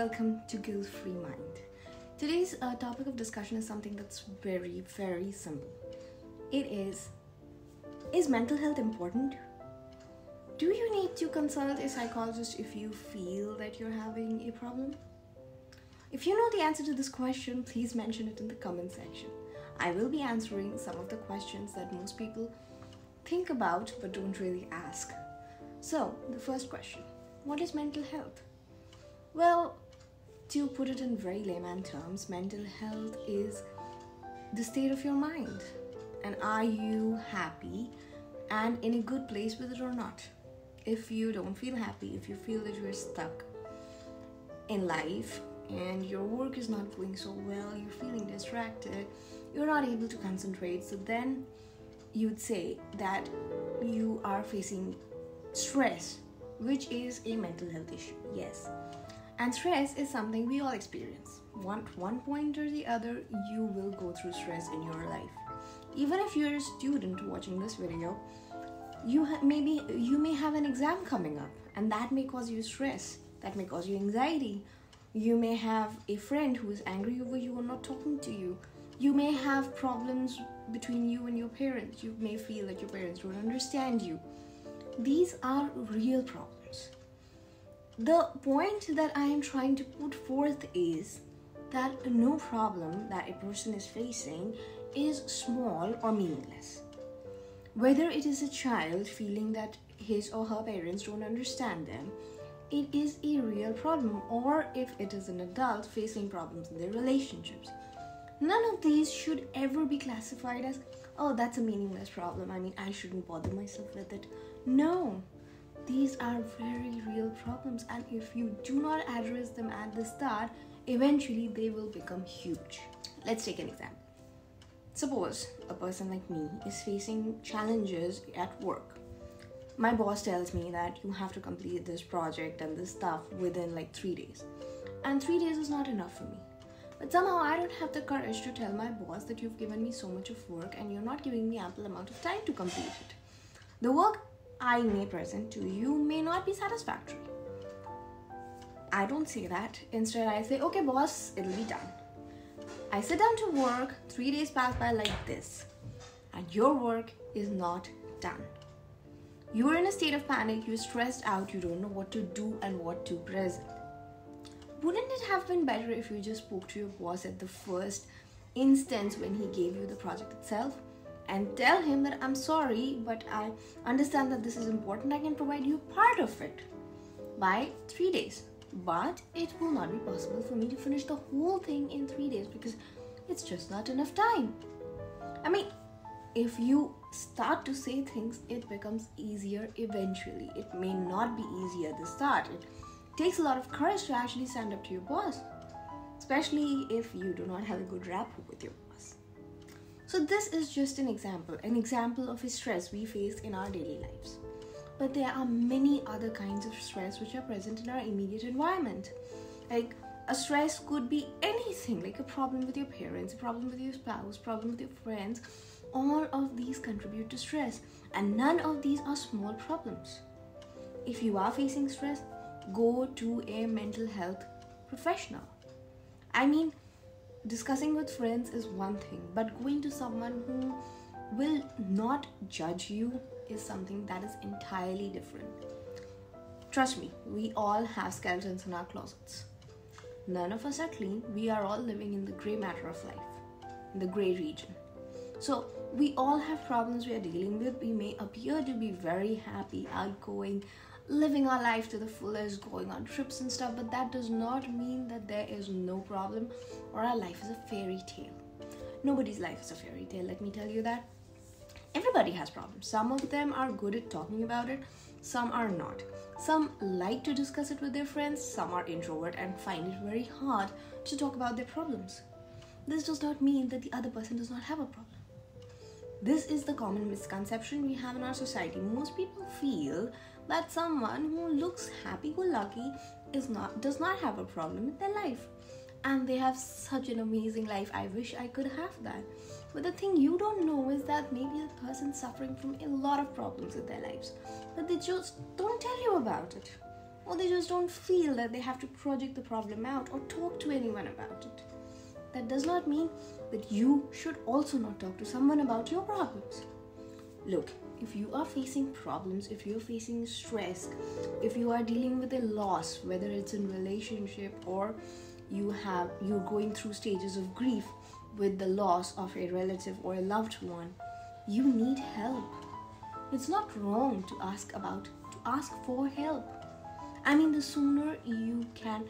welcome to Guilt Free Mind. Today's uh, topic of discussion is something that's very, very simple. It is Is mental health important? Do you need to consult a psychologist if you feel that you're having a problem? If you know the answer to this question, please mention it in the comment section. I will be answering some of the questions that most people think about but don't really ask. So, the first question What is mental health? Well, to put it in very layman terms, mental health is the state of your mind. And are you happy and in a good place with it or not? If you don't feel happy, if you feel that you're stuck in life and your work is not going so well, you're feeling distracted, you're not able to concentrate, so then you'd say that you are facing stress, which is a mental health issue. Yes. And stress is something we all experience. One one point or the other, you will go through stress in your life. Even if you're a student watching this video, you ha- maybe you may have an exam coming up, and that may cause you stress. That may cause you anxiety. You may have a friend who is angry over you or not talking to you. You may have problems between you and your parents. You may feel that your parents don't understand you. These are real problems. The point that I am trying to put forth is that no problem that a person is facing is small or meaningless. Whether it is a child feeling that his or her parents don't understand them, it is a real problem, or if it is an adult facing problems in their relationships. None of these should ever be classified as, oh, that's a meaningless problem. I mean, I shouldn't bother myself with it. No, these are very real problems, and if you do not address them at the start, eventually they will become huge. Let's take an example. Suppose a person like me is facing challenges at work. My boss tells me that you have to complete this project and this stuff within like three days. And three days is not enough for me. But somehow I don't have the courage to tell my boss that you've given me so much of work and you're not giving me ample amount of time to complete it. The work I may present to you may not be satisfactory. I don't say that. Instead, I say, okay, boss, it'll be done. I sit down to work, three days pass by like this, and your work is not done. You are in a state of panic, you're stressed out, you don't know what to do and what to present. Wouldn't it have been better if you just spoke to your boss at the first instance when he gave you the project itself? And tell him that I'm sorry, but I understand that this is important. I can provide you part of it by three days. But it will not be possible for me to finish the whole thing in three days because it's just not enough time. I mean, if you start to say things, it becomes easier eventually. It may not be easy at the start. It takes a lot of courage to actually stand up to your boss, especially if you do not have a good rapport with your. So, this is just an example, an example of a stress we face in our daily lives. But there are many other kinds of stress which are present in our immediate environment. Like a stress could be anything, like a problem with your parents, a problem with your spouse, a problem with your friends. All of these contribute to stress, and none of these are small problems. If you are facing stress, go to a mental health professional. I mean, discussing with friends is one thing, but going to someone who will not judge you is something that is entirely different. Trust me, we all have skeletons in our closets. None of us are clean. We are all living in the gray matter of life, in the gray region. So, we all have problems we are dealing with. We may appear to be very happy, outgoing, living our life to the fullest, going on trips and stuff, but that does not mean that there is no problem or our life is a fairy tale. Nobody's life is a fairy tale, let me tell you that. Everybody has problems. Some of them are good at talking about it, some are not. Some like to discuss it with their friends, some are introvert and find it very hard to talk about their problems. This does not mean that the other person does not have a problem. This is the common misconception we have in our society. Most people feel that someone who looks happy-go-lucky is not does not have a problem in their life and they have such an amazing life i wish i could have that but the thing you don't know is that maybe a person's suffering from a lot of problems in their lives but they just don't tell you about it or they just don't feel that they have to project the problem out or talk to anyone about it. That does not mean that you should also not talk to someone about your problems. Look, if you are facing problems, if you're facing stress, if you are dealing with a loss, whether it's in relationship or you have you're going through stages of grief with the loss of a relative or a loved one, you need help. It's not wrong to ask about to ask for help. I mean the sooner you can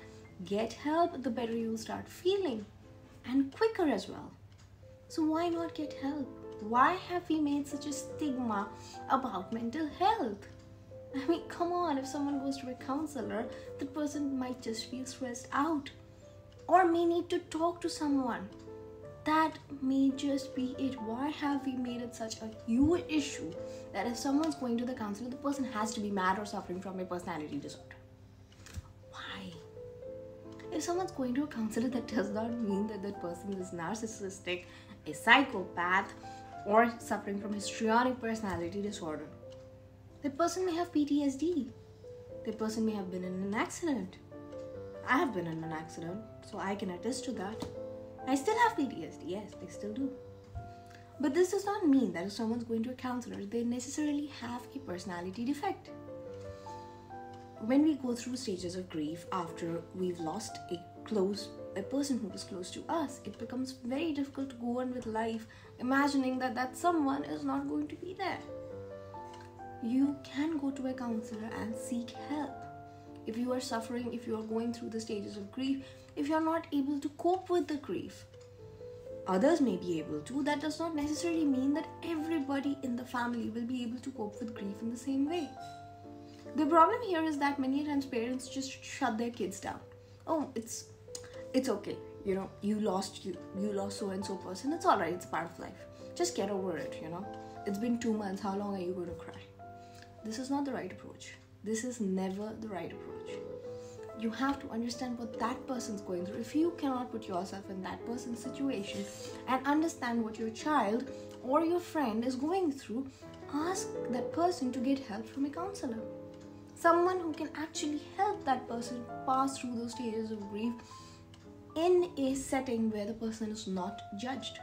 get help, the better you'll start feeling and quicker as well. So why not get help? Why have we made such a stigma about mental health? I mean, come on, if someone goes to a counselor, the person might just feel stressed out or may need to talk to someone. That may just be it. Why have we made it such a huge issue that if someone's going to the counselor, the person has to be mad or suffering from a personality disorder? Why? If someone's going to a counselor, that does not mean that that person is narcissistic, a psychopath, or suffering from histrionic personality disorder. The person may have PTSD. The person may have been in an accident. I have been in an accident, so I can attest to that. I still have PTSD, yes, they still do. But this does not mean that if someone's going to a counselor, they necessarily have a personality defect. When we go through stages of grief after we've lost a close a person who was close to us, it becomes very difficult to go on with life imagining that that someone is not going to be there. You can go to a counselor and seek help. If you are suffering, if you are going through the stages of grief, if you are not able to cope with the grief, others may be able to. That does not necessarily mean that everybody in the family will be able to cope with grief in the same way. The problem here is that many times parents just shut their kids down. Oh, it's it's okay. You know you lost you you lost so and so person it's all right it's part of life. Just get over it you know. It's been two months how long are you going to cry? This is not the right approach. This is never the right approach. You have to understand what that person's going through. If you cannot put yourself in that person's situation and understand what your child or your friend is going through ask that person to get help from a counselor. Someone who can actually help that person pass through those stages of grief in a setting where the person is not judged.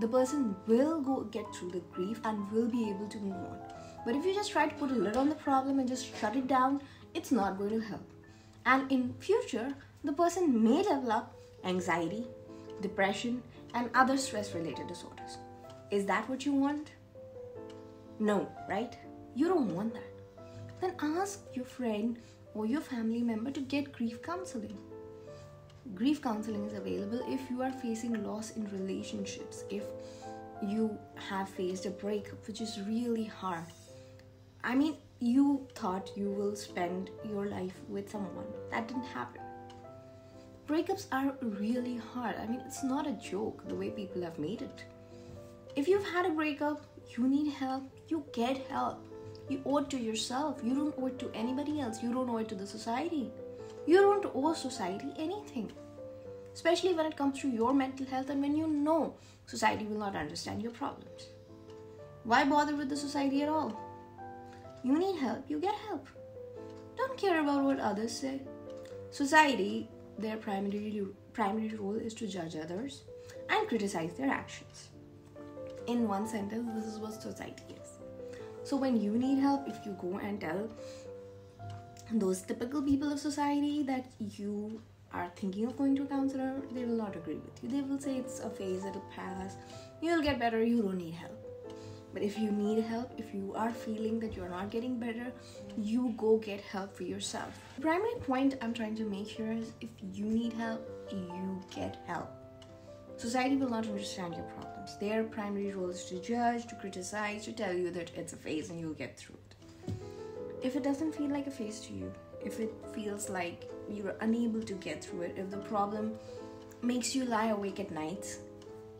The person will go get through the grief and will be able to move on. But if you just try to put a lid on the problem and just shut it down, it's not going to help. And in future, the person may develop anxiety, depression, and other stress related disorders. Is that what you want? No, right? You don't want that. Then ask your friend or your family member to get grief counseling grief counseling is available if you are facing loss in relationships if you have faced a breakup which is really hard. I mean you thought you will spend your life with someone. That didn't happen. Breakups are really hard. I mean it's not a joke the way people have made it. If you've had a breakup you need help. You get help. You owe it to yourself. You don't owe it to anybody else. You don't owe it to the society. You don't owe society anything, especially when it comes to your mental health and when you know society will not understand your problems. Why bother with the society at all? You need help, you get help. Don't care about what others say. Society, their primary, primary role is to judge others and criticize their actions. In one sentence, this is what society is. So when you need help, if you go and tell those typical people of society that you are thinking of going to a counselor, they will not agree with you. They will say it's a phase, it'll pass, you'll get better, you don't need help. But if you need help, if you are feeling that you're not getting better, you go get help for yourself. The primary point I'm trying to make here is if you need help, you get help. Society will not understand your problems. Their primary role is to judge, to criticize, to tell you that it's a phase and you'll get through it if it doesn't feel like a phase to you, if it feels like you're unable to get through it, if the problem makes you lie awake at night,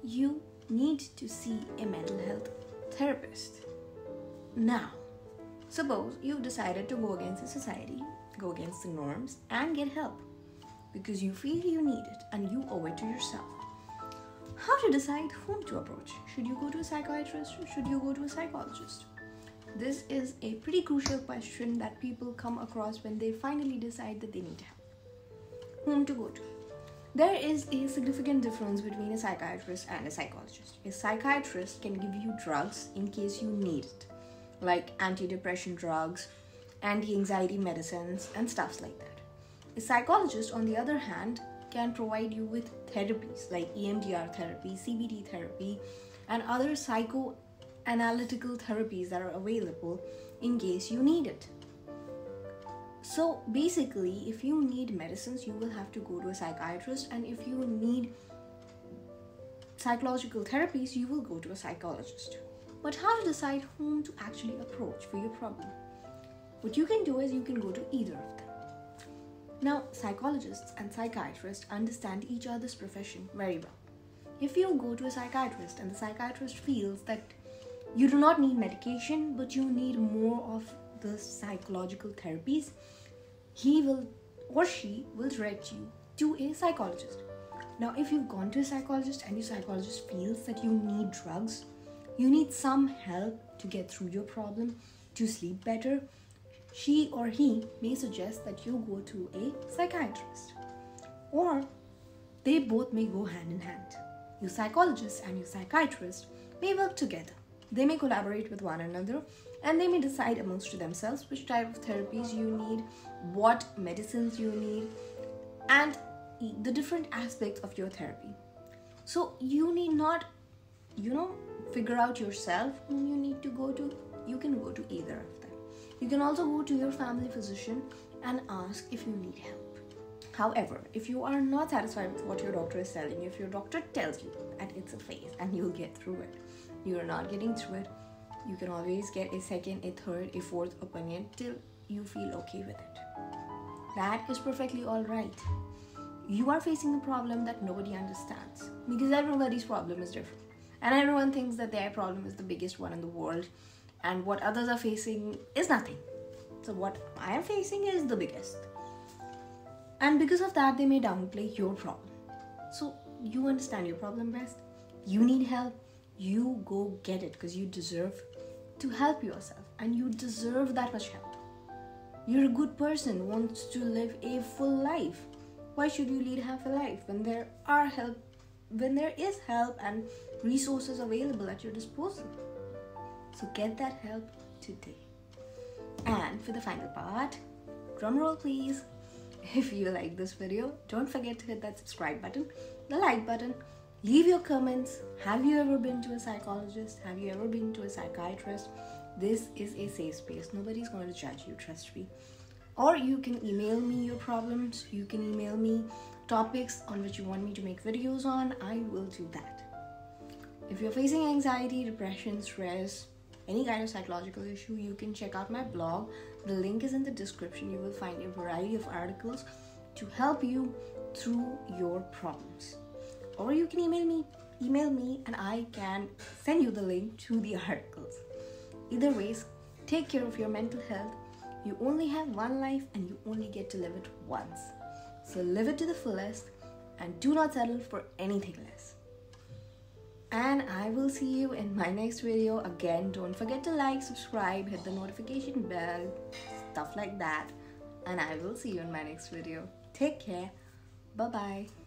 you need to see a mental health therapist. Now, suppose you've decided to go against the society, go against the norms, and get help because you feel you need it and you owe it to yourself. How to decide whom to approach? Should you go to a psychiatrist or should you go to a psychologist? This is a pretty crucial question that people come across when they finally decide that they need help. Whom to go to? There is a significant difference between a psychiatrist and a psychologist. A psychiatrist can give you drugs in case you need it, like antidepressant drugs, anti anxiety medicines, and stuffs like that. A psychologist, on the other hand, can provide you with therapies like EMDR therapy, CBT therapy, and other psychoanalytical therapies that are available in case you need it. So basically, if you need medicines, you will have to go to a psychiatrist, and if you need psychological therapies, you will go to a psychologist. But how to decide whom to actually approach for your problem? What you can do is you can go to either of them. Now, psychologists and psychiatrists understand each other's profession very well. If you go to a psychiatrist and the psychiatrist feels that you do not need medication but you need more of the psychological therapies, he will or she will direct you to a psychologist. Now, if you've gone to a psychologist and your psychologist feels that you need drugs, you need some help to get through your problem, to sleep better, she or he may suggest that you go to a psychiatrist. Or they both may go hand in hand. Your psychologist and your psychiatrist may work together. They may collaborate with one another and they may decide amongst themselves which type of therapies you need, what medicines you need, and the different aspects of your therapy. So you need not, you know, figure out yourself whom you need to go to. You can go to either of them. You can also go to your family physician and ask if you need help. However, if you are not satisfied with what your doctor is telling you, if your doctor tells you that it's a phase and you'll get through it, you are not getting through it, you can always get a second, a third, a fourth opinion till you feel okay with it. That is perfectly alright. You are facing a problem that nobody understands because everybody's problem is different. And everyone thinks that their problem is the biggest one in the world and what others are facing is nothing. So, what I am facing is the biggest. And because of that, they may downplay your problem. So, you understand your problem best. You need help. You go get it because you deserve to help yourself and you deserve that much help. You're a good person, wants to live a full life. Why should you lead half a life when there are help when there is help and resources available at your disposal? So get that help today. And for the final part, drum roll please. If you like this video, don't forget to hit that subscribe button, the like button, leave your comments. Have you ever been to a psychologist? Have you ever been to a psychiatrist? This is a safe space. Nobody's going to judge you, trust me. Or you can email me your problems. You can email me topics on which you want me to make videos on. I will do that. If you're facing anxiety, depression, stress, any kind of psychological issue, you can check out my blog. The link is in the description. You will find a variety of articles to help you through your problems. Or you can email me, email me, and I can send you the link to the articles. Either ways, take care of your mental health. You only have one life and you only get to live it once. So live it to the fullest and do not settle for anything less and I will see you in my next video. Again, don't forget to like, subscribe, hit the notification bell, stuff like that. And I will see you in my next video. Take care. Bye bye.